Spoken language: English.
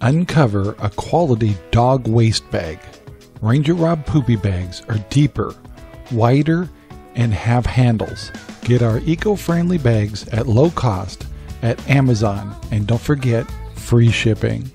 Uncover a quality dog waste bag. Ranger Rob poopy bags are deeper, wider, and have handles. Get our eco friendly bags at low cost at Amazon and don't forget free shipping.